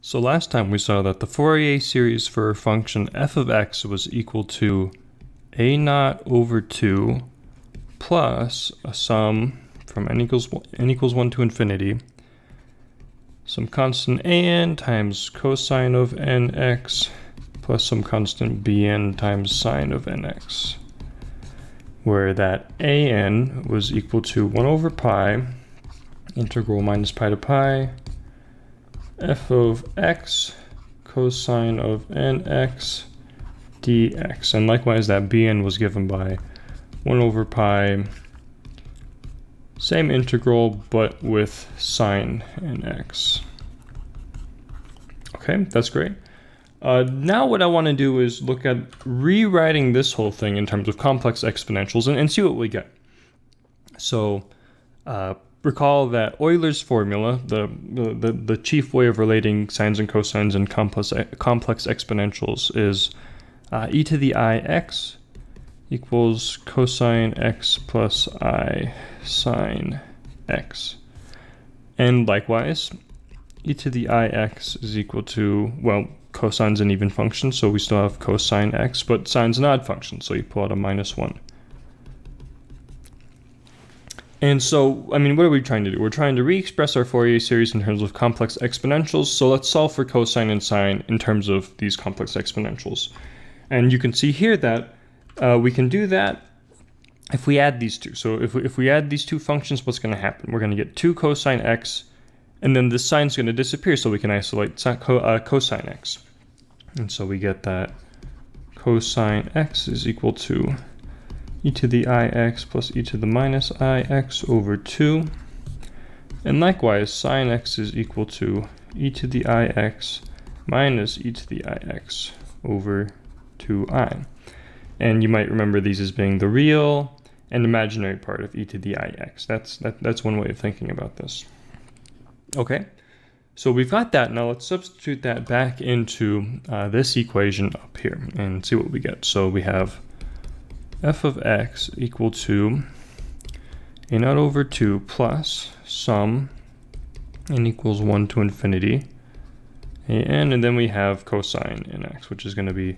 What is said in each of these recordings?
So last time we saw that the Fourier series for a function f of x was equal to a naught over 2 plus a sum from n equals, n equals 1 to infinity, some constant an times cosine of nx plus some constant bn times sine of nx, where that an was equal to 1 over pi, integral minus pi to pi, f of x cosine of nx dx. And likewise, that bn was given by 1 over pi, same integral, but with sine nx. Okay, that's great. Uh, now what I want to do is look at rewriting this whole thing in terms of complex exponentials and, and see what we get. So uh, recall that Euler's formula, the, the, the chief way of relating sines and cosines and complex, complex exponentials is uh, e to the i x equals cosine x plus i sine x. And likewise, e to the i x is equal to, well, cosine's an even function, so we still have cosine x, but sine's an odd function, so you pull out a minus 1. And so, I mean, what are we trying to do? We're trying to re-express our Fourier series in terms of complex exponentials, so let's solve for cosine and sine in terms of these complex exponentials. And you can see here that uh, we can do that if we add these two. So if we, if we add these two functions, what's going to happen? We're going to get 2 cosine x, and then the sine's going to disappear, so we can isolate co uh, cosine x. And so we get that cosine x is equal to e to the ix plus e to the minus ix over 2. And likewise, sine x is equal to e to the ix minus e to the ix over 2i. And you might remember these as being the real and imaginary part of e to the ix. That's, that, that's one way of thinking about this. Okay, so we've got that. Now let's substitute that back into uh, this equation up here and see what we get. So we have f of x equal to a naught over 2 plus sum n equals 1 to infinity an, and then we have cosine nx, which is going to be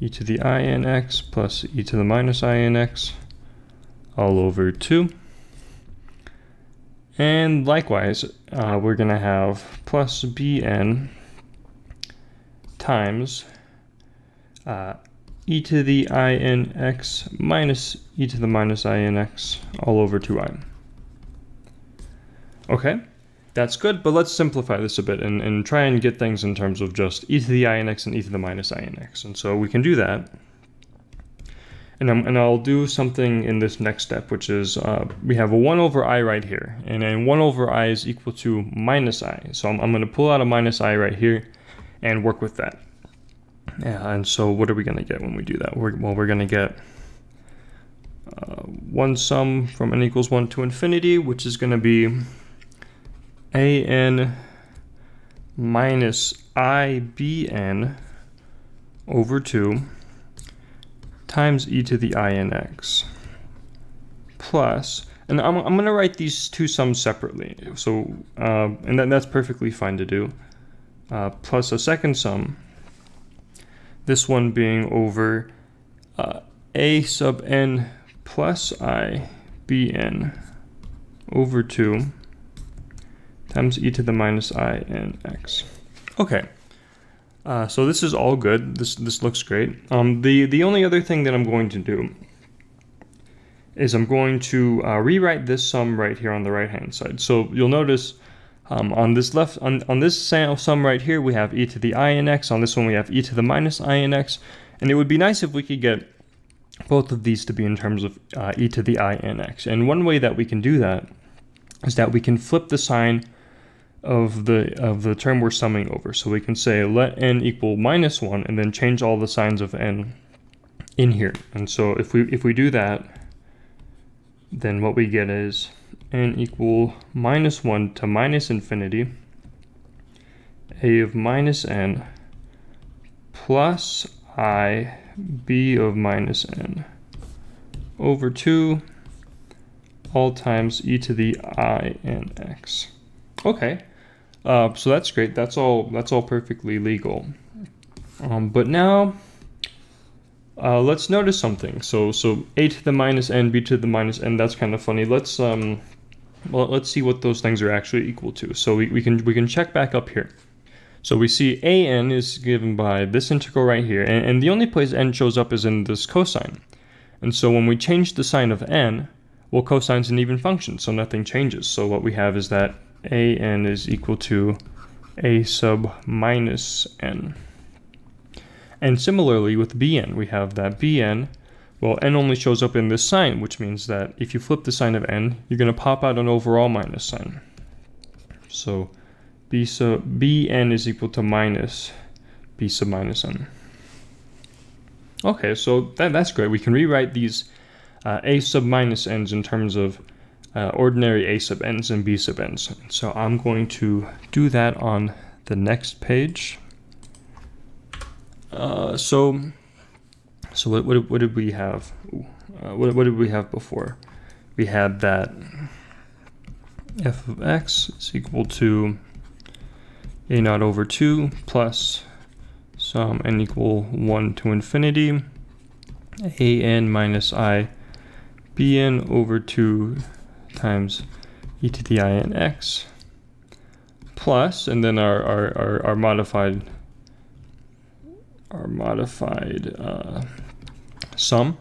e to the i n x plus e to the minus i n x all over 2. And likewise, uh, we're going to have plus bn times uh, e to the inx minus e to the minus inx all over 2i. Okay, that's good, but let's simplify this a bit and, and try and get things in terms of just e to the inx and e to the minus inx. And so we can do that. And, I'm, and I'll do something in this next step, which is uh, we have a 1 over i right here. And then 1 over i is equal to minus i. So I'm, I'm going to pull out a minus i right here and work with that. Yeah, and so what are we going to get when we do that? We're, well, we're going to get uh, one sum from n equals 1 to infinity, which is going to be an minus ibn over 2 times e to the inx plus, and I'm, I'm going to write these two sums separately, so, uh, and that, that's perfectly fine to do, uh, plus a second sum this one being over uh, a sub n plus i bn over 2 times e to the minus i n x. Okay, uh, so this is all good. This this looks great. Um, the the only other thing that I'm going to do is I'm going to uh, rewrite this sum right here on the right hand side. So you'll notice um, on this left, on, on this sum right here, we have e to the inx. On this one, we have e to the minus inx. And it would be nice if we could get both of these to be in terms of uh, e to the inx. And one way that we can do that is that we can flip the sign of the of the term we're summing over. So we can say let n equal minus 1 and then change all the signs of n in here. And so if we if we do that, then what we get is n equal minus 1 to minus infinity a of minus n plus i b of minus n over 2 all times e to the i n x. Okay, Uh, so that's great. That's all. That's all perfectly legal. Um, but now, uh, let's notice something. So so a to the minus n, b to the minus n. That's kind of funny. Let's um, well, let's see what those things are actually equal to. So we, we can we can check back up here. So we see an is given by this integral right here, and, and the only place n shows up is in this cosine. And so when we change the sign of n, well, cosine's an even function, so nothing changes. So what we have is that an is equal to a sub minus n. And similarly with bn, we have that bn, well, n only shows up in this sine, which means that if you flip the sign of n, you're going to pop out an overall minus sign. So b sub bn is equal to minus b sub minus n. Okay, so that, that's great. We can rewrite these uh, a sub minus n's in terms of uh, ordinary a sub n's and b sub n's. So I'm going to do that on the next page. Uh, so, so what, what, what, did we have? Uh, what, what did we have before? We had that f of x is equal to a naught over 2 plus sum n equal 1 to infinity a n minus i bn over 2 times e to the i n x plus, and then our, our, our, our modified our modified uh, sum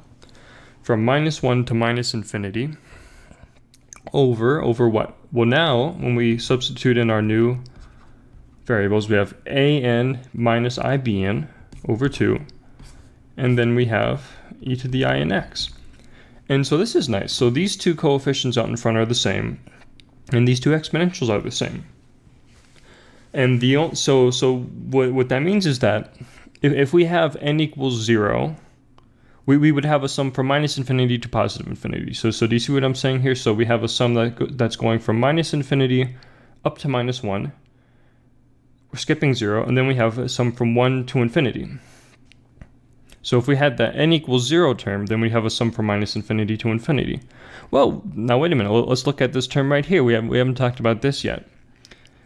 from minus 1 to minus infinity over, over what? Well now, when we substitute in our new variables, we have an minus ibn over 2, and then we have e to the i n x. And so this is nice. So these two coefficients out in front are the same, and these two exponentials are the same. And the so so what what that means is that if, if we have n equals zero, we, we would have a sum from minus infinity to positive infinity. So so do you see what I'm saying here? So we have a sum that that's going from minus infinity up to minus one. We're skipping zero, and then we have a sum from one to infinity. So if we had that n equals 0 term, then we have a sum from minus infinity to infinity. Well, now wait a minute. Let's look at this term right here. We haven't, we haven't talked about this yet.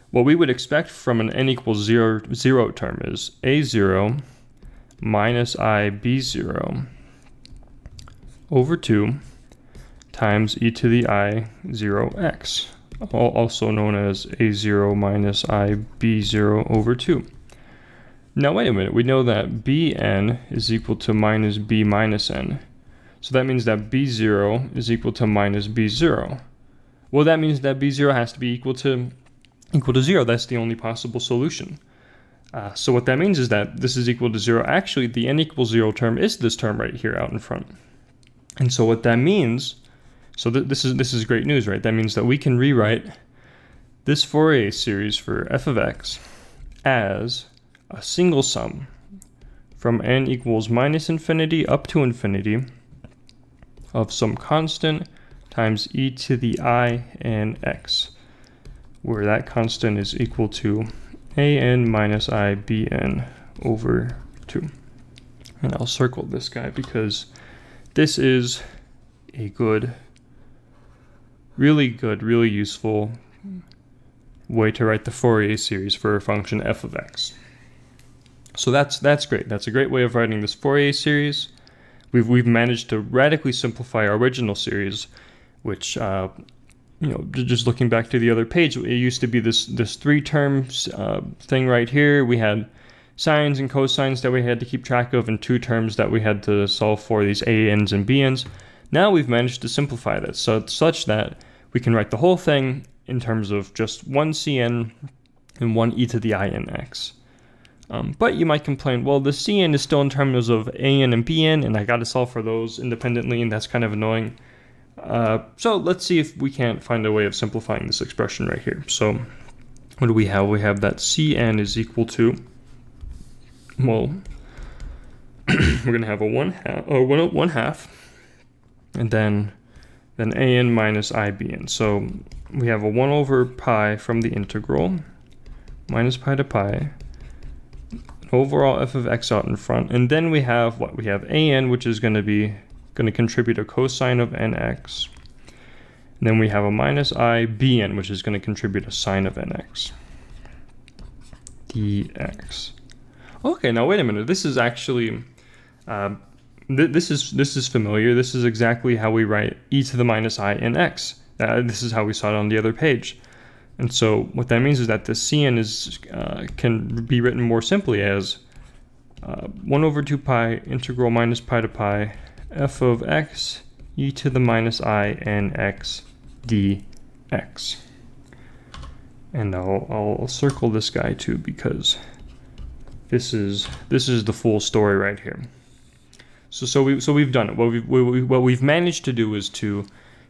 What we would expect from an n equals 0, 0 term is a0 minus i b0 over 2 times e to the i 0x, also known as a0 minus i b0 over 2. Now wait a minute, we know that bn is equal to minus b minus n. So that means that b0 is equal to minus b0. Well, that means that b0 has to be equal to equal to 0. That's the only possible solution. Uh, so what that means is that this is equal to 0. Actually, the n equals 0 term is this term right here out in front. And so what that means, so th this is this is great news, right? That means that we can rewrite this Fourier series for f of x as a single sum from n equals minus infinity up to infinity of some constant times e to the i n x, where that constant is equal to a n minus i b n over 2. And I'll circle this guy because this is a good, really good, really useful way to write the Fourier series for a function f of x. So that's that's great. That's a great way of writing this Fourier series. We've we've managed to radically simplify our original series, which uh, you know just looking back to the other page, it used to be this this three terms uh, thing right here. We had sines and cosines that we had to keep track of, and two terms that we had to solve for these a n's and b n's. Now we've managed to simplify this so such that we can write the whole thing in terms of just one cn and one e to the i n x. Um, but you might complain, well, the Cn is still in terms of An and Bn, and I got to solve for those independently, and that's kind of annoying. Uh, so let's see if we can't find a way of simplifying this expression right here. So what do we have? We have that Cn is equal to, well, we're going to have a 1 half, or one, one half, and then, then An minus Ibn. So we have a 1 over pi from the integral, minus pi to pi, overall f of x out in front. And then we have what? We have an, which is going to be to contribute a cosine of nx. And then we have a minus i bn, which is going to contribute a sine of nx. dx. Okay, now wait a minute. This is actually, uh, th this is this is familiar. This is exactly how we write e to the minus i in x. Uh, this is how we saw it on the other page. And so what that means is that the cn is uh, can be written more simply as uh, 1 over 2 pi integral minus pi to pi f of x e to the minus i n x dx. And I'll, I'll circle this guy too because this is this is the full story right here. So so we so we've done it. What we've we, what we've managed to do is to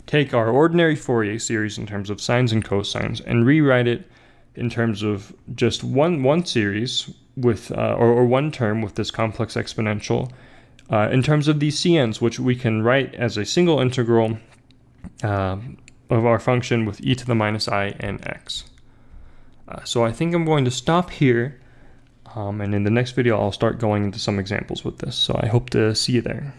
take our ordinary Fourier series in terms of sines and cosines and rewrite it in terms of just one one series with uh, or, or, one term with this complex exponential uh, in terms of these cn's which we can write as a single integral uh, of our function with e to the minus i and x. Uh, so I think I'm going to stop here um, and in the next video I'll start going into some examples with this so I hope to see you there.